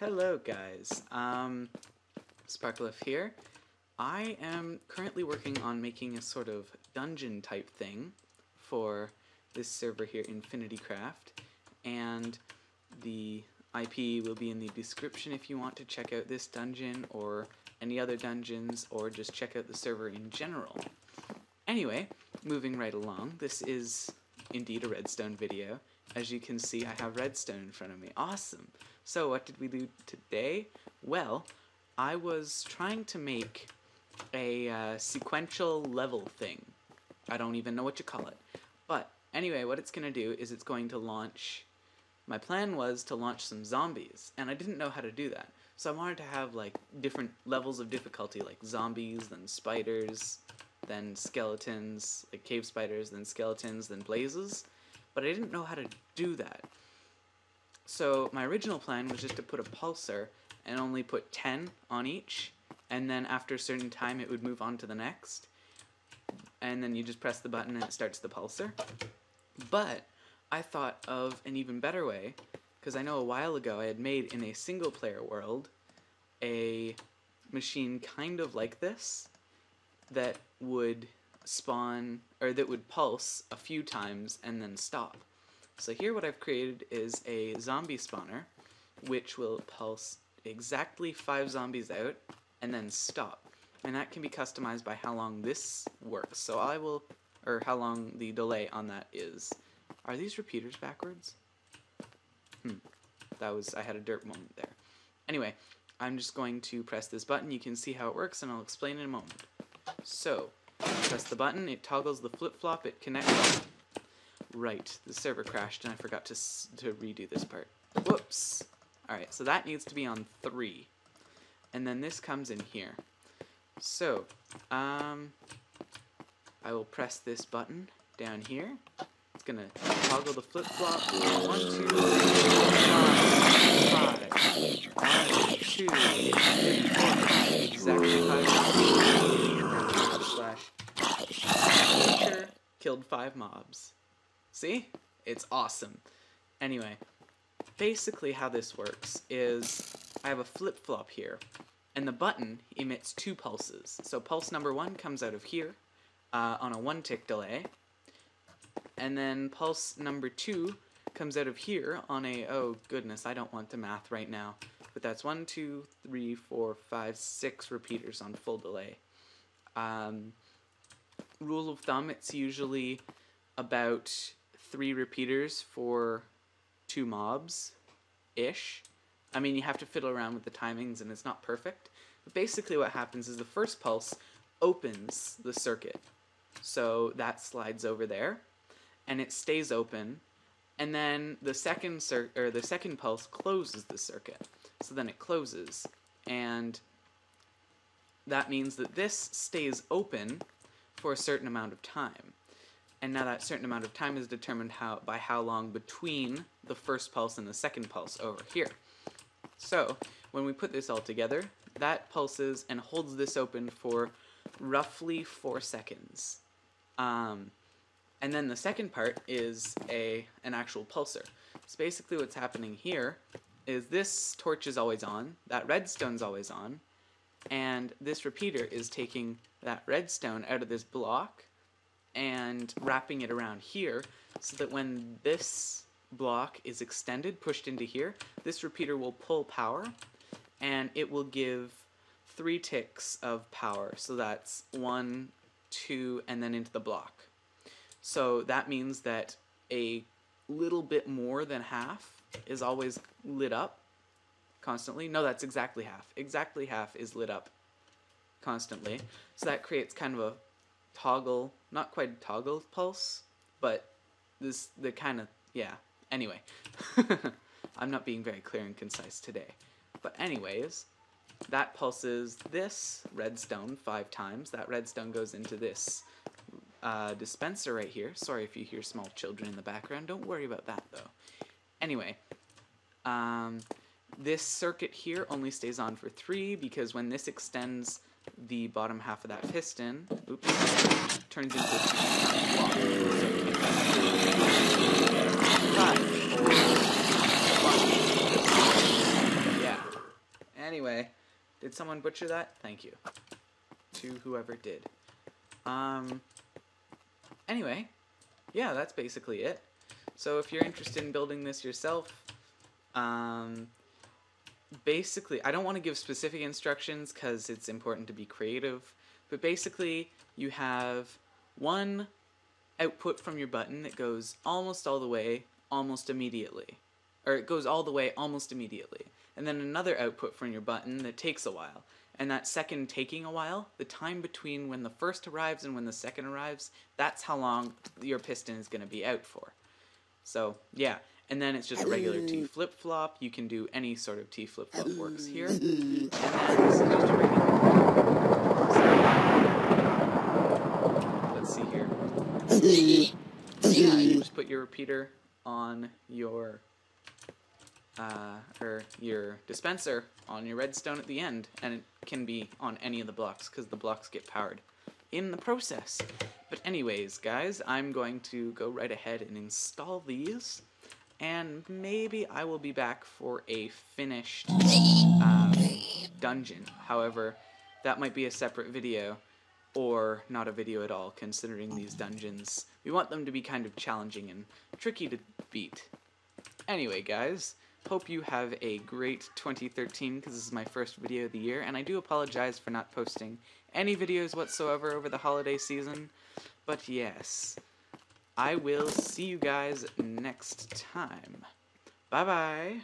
Hello guys, um, SparkleHoof here. I am currently working on making a sort of dungeon type thing for this server here, Infinity Craft, and the IP will be in the description if you want to check out this dungeon or any other dungeons or just check out the server in general. Anyway, moving right along, this is indeed a redstone video. As you can see, I have redstone in front of me. Awesome! So what did we do today? Well, I was trying to make a uh, sequential level thing. I don't even know what you call it. But anyway, what it's going to do is it's going to launch... My plan was to launch some zombies, and I didn't know how to do that. So I wanted to have like different levels of difficulty, like zombies, then spiders, then skeletons, like cave spiders, then skeletons, then blazes. But I didn't know how to do that. So my original plan was just to put a pulsar and only put 10 on each, and then after a certain time it would move on to the next. And then you just press the button and it starts the pulsar. But I thought of an even better way, because I know a while ago I had made in a single player world a machine kind of like this that would spawn, or that would pulse a few times and then stop. So here what I've created is a zombie spawner, which will pulse exactly five zombies out and then stop. And that can be customized by how long this works. So I will, or how long the delay on that is. Are these repeaters backwards? Hmm, that was, I had a derp moment there. Anyway, I'm just going to press this button. You can see how it works and I'll explain in a moment. So, press the button, it toggles the flip-flop, it connects. Right, the server crashed and I forgot to, to redo this part. Whoops! Alright, so that needs to be on 3. And then this comes in here. So, um, I will press this button down here. It's gonna toggle the flip-flop. One, two, three, four, five. One, two, three, four, five. Exactly five. 5 mobs. See? It's awesome. Anyway, basically how this works is I have a flip-flop here, and the button emits two pulses. So pulse number one comes out of here uh, on a one-tick delay, and then pulse number two comes out of here on a, oh goodness, I don't want the math right now, but that's one, two, three, four, five, six repeaters on full delay. Um, rule of thumb, it's usually about three repeaters for two mobs ish. I mean, you have to fiddle around with the timings and it's not perfect. But basically what happens is the first pulse opens the circuit. So that slides over there and it stays open and then the second or the second pulse closes the circuit. So then it closes and that means that this stays open for a certain amount of time and now that certain amount of time is determined how by how long between the first pulse and the second pulse over here. So, when we put this all together, that pulses and holds this open for roughly four seconds. Um, and then the second part is a an actual pulsar. So basically what's happening here is this torch is always on, that redstone's always on, and this repeater is taking that redstone out of this block and wrapping it around here so that when this block is extended, pushed into here, this repeater will pull power and it will give three ticks of power. So that's one, two, and then into the block. So that means that a little bit more than half is always lit up constantly. No, that's exactly half. Exactly half is lit up constantly. So that creates kind of a toggle, not quite a toggle pulse, but this, the kind of, yeah. Anyway, I'm not being very clear and concise today. But anyways, that pulses this redstone five times. That redstone goes into this uh, dispenser right here. Sorry if you hear small children in the background. Don't worry about that, though. Anyway, um, this circuit here only stays on for three because when this extends the bottom half of that piston, oops, turns into a block. Yeah. Anyway, did someone butcher that? Thank you. To whoever did. Um, anyway, yeah, that's basically it. So if you're interested in building this yourself, um, basically, I don't want to give specific instructions because it's important to be creative, but basically you have one output from your button that goes almost all the way, almost immediately. Or it goes all the way almost immediately. And then another output from your button that takes a while. And that second taking a while, the time between when the first arrives and when the second arrives, that's how long your piston is going to be out for. So, yeah. And then it's just a regular T flip-flop. You can do any sort of T flip-flop works here. And then this is just a regular... Let's see here. Yeah, you just put your repeater on your uh, or your dispenser on your redstone at the end, and it can be on any of the blocks because the blocks get powered in the process. But anyways, guys, I'm going to go right ahead and install these, and maybe I will be back for a finished um, dungeon. However, that might be a separate video, or not a video at all, considering these dungeons. We want them to be kind of challenging and tricky to beat. Anyway, guys, Hope you have a great 2013 because this is my first video of the year, and I do apologize for not posting any videos whatsoever over the holiday season. But yes, I will see you guys next time. Bye-bye.